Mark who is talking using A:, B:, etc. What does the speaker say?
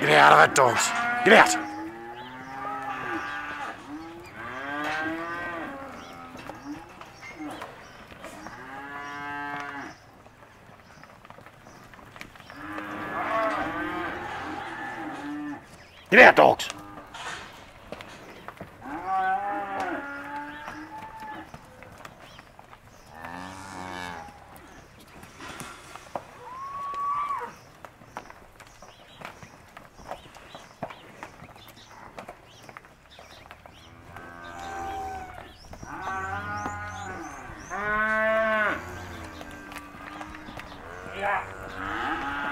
A: Get out of it, dogs. Get out. Get out, dogs. 呀！啊